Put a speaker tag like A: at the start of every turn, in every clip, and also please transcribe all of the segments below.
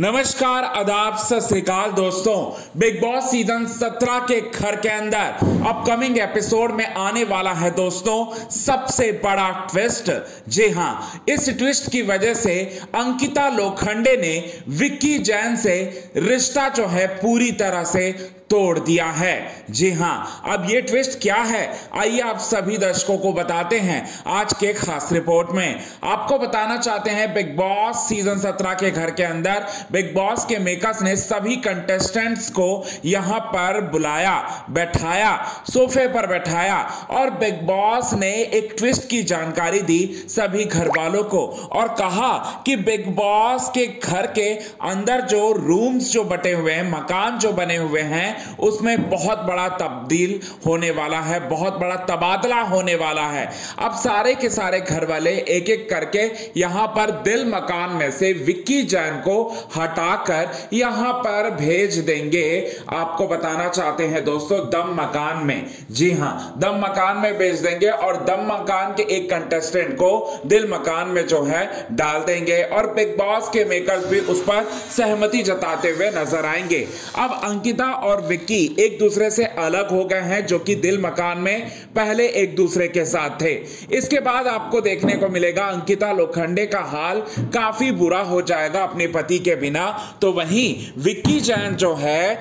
A: नमस्कार, आदाब, सत दोस्तों। बिग बॉस सीज़न 17 के घर के अंदर अपकमिंग एपिसोड में आने वाला है दोस्तों, सबसे बड़ा ट्विस्ट जी हाँ इस ट्विस्ट की वजह से अंकिता लोखंडे ने विक्की जैन से रिश्ता जो है पूरी तरह से तोड़ दिया है। जी हाँ, अब ये ट्विस्ट क्या है? आइए आप सभी दर्शकों को बताते हैं आज के खास रिपोर्ट में। आपको बताना चाहते हैं बिग बॉस सीज़न 17 के घर के अंदर बिग बॉस के मेकर्स ने सभी कंटेस्टेंट्स को यहाँ पर बुलाया, बैठाया, सोफे पर बैठाया और बिग बॉस ने एक ट्विस्ट की जानकारी दी सभी घर वालों को और कहा कि बिग बॉस के घर के अंदर जो रूम्स जो बटे हुए हैं, मकान जो बने हुए हैं उसमें बहुत बड़ा तब्दील होने वाला है, बहुत बड़ा तबादला होने वाला है। अब सारे के सारे घर वाले एक एक करके यहाँ पर दिल मकान में से विक्की जैन को हटाकर यहाँ पर भेज देंगे। आपको बताना चाहते हैं दोस्तों, दम मकान में। जी हाँ दम मकान में भेज देंगे और दम मकान के एक कंटेस्टेंट को दिल मकान में जो है डाल देंगे और बिग बॉस के मेकर्स भी उस पर सहमति जताते हुए नज़र आएँगे। अब अंकिता और विक्की एक दूसरे से अलग हो गए हैं, जो कि दिल मकान में पहले एक दूसरे के साथ थे। इसके बाद आपको देखने को मिलेगा, अंकिता लोखंडे का हाल काफ़ी बुरा हो जाएगा अपने पति के बिना। तो वहीं विक्की जैन जो है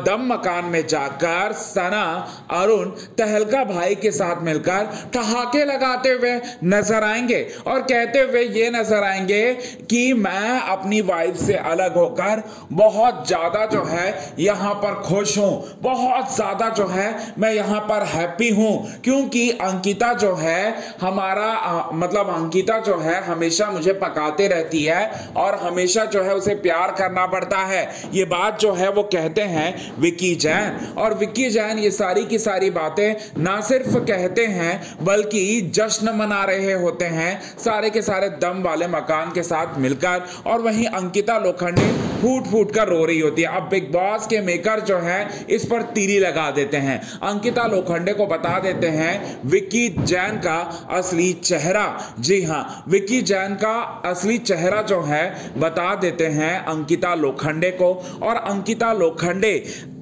A: दम मकान में जाकर सना, अरुण, तहलका भाई के साथ मिलकर ठहाके लगाते हुए नज़र आएँगे। और कहते हुए ये नज़र आएँगे कि मैं अपनी वाइफ से अलग होकर बहुत ज़्यादा जो है, यहाँ पर खुश खुश हूँ। बहुत ज़्यादा जो है मैं यहाँ पर हैप्पी हूँ क्योंकि अंकिता जो है हमारा आ, मतलब अंकिता जो है हमेशा मुझे पकाते रहती है और हमेशा जो है उसे प्यार करना पड़ता है। ये बात जो है वो कहते हैं विकी जैन। और विकी जैन ये सारी की सारी बातें ना सिर्फ़ कहते हैं बल्कि जश्न मना रहे होते हैं सारे के सारे दम वाले मकान के साथ मिलकर। और वहीं अंकिता लोखंडे फूट फूट कर रो रही होती है। अब बिग बॉस के मेकर जो है है, इस पर तीरी लगा देते हैं। अंकिता लोखंडे को बता देते हैं, विक्की जैन का असली चेहरा। जी हाँ विक्की जैन का असली चेहरा जो है, बता देते हैं अंकिता लोखंडे को। और अंकिता लोखंडे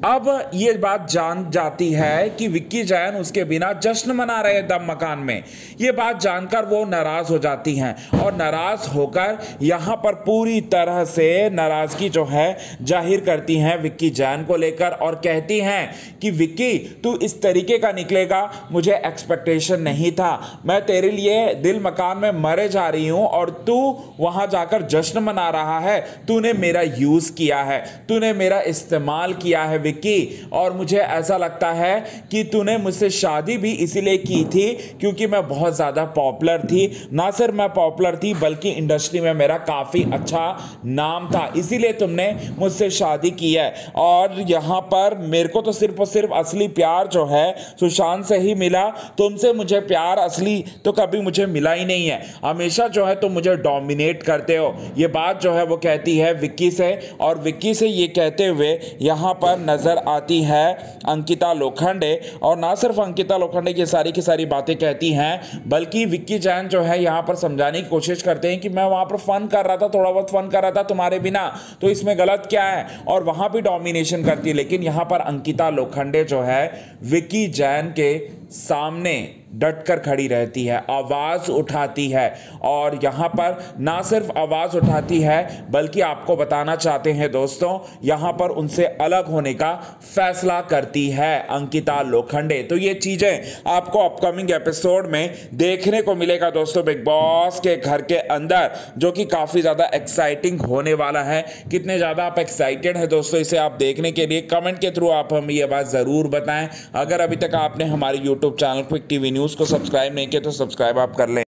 A: अब ये बात जान जाती है कि विक्की जैन उसके बिना जश्न मना रहे दम मकान में। ये बात जानकर वो नाराज़ हो जाती हैं और नाराज़ होकर यहाँ पर पूरी तरह से नाराज़गी जो है ज़ाहिर करती हैं विक्की जैन को लेकर और कहती हैं कि, विक्की, तू इस तरीके का निकलेगा, मुझे एक्सपेक्टेशन नहीं था। मैं तेरे लिए दिल मकान में मरे जा रही हूँ और तू वहाँ जाकर जश्न मना रहा है। तूने मेरा यूज़ किया है। तूने मेरा इस्तेमाल किया है विक्की। और मुझे ऐसा लगता है कि तूने मुझसे शादी भी इसीलिए की थी क्योंकि मैं बहुत ज़्यादा पॉपुलर थी। ना सिर्फ़ मैं पॉपुलर थी, बल्कि इंडस्ट्री में मेरा काफ़ी अच्छा नाम था। इसीलिए तुमने मुझसे शादी की है। और यहाँ पर मेरे को तो सिर्फ़ और सिर्फ़ असली प्यार जो है, सुशांत से ही मिला। तुमसे मुझे प्यार असली तो कभी मुझे मिला ही नहीं है। हमेशा जो है तुम मुझे डोमिनेट करते हो। ये बात जो है वो कहती है विक्की से। और विक्की से ये कहते हुए यहाँ पर नज़र आती है। अंकिता लोखंडे, और ना सिर्फ़ अंकिता लोखंडे ये सारी की सारी बातें कहती हैं, बल्कि विक्की जैन जो है यहाँ पर समझाने की कोशिश करते हैं कि मैं वहाँ पर फ़न कर रहा था, थोड़ा बहुत फ़न कर रहा था तुम्हारे बिना तो इसमें गलत क्या है? और वहाँ भी डोमिनेशन करती है, लेकिन यहाँ पर अंकिता लोखंडे जो है विक्की जैन के सामने डटकर खड़ी रहती है, आवाज़ उठाती है और यहाँ पर ना सिर्फ़ आवाज़ उठाती है, बल्कि आपको बताना चाहते हैं दोस्तों, यहाँ पर उनसे अलग होने का फैसला करती है अंकिता लोखंडे। तो ये चीज़ें आपको अपकमिंग एपिसोड में देखने को मिलेगा दोस्तों बिग बॉस के घर के अंदर, जो कि काफ़ी ज़्यादा एक्साइटिंग होने वाला है। कितने ज़्यादा आप एक्साइटेड है दोस्तों इसे आप देखने के लिए कमेंट के थ्रू आप हमें ये बात ज़रूर बताएँ। अगर अभी तक आपने हमारे YouTube channel Quick TV News को सब्सक्राइब नहीं किया तो सब्सक्राइब आप कर लें।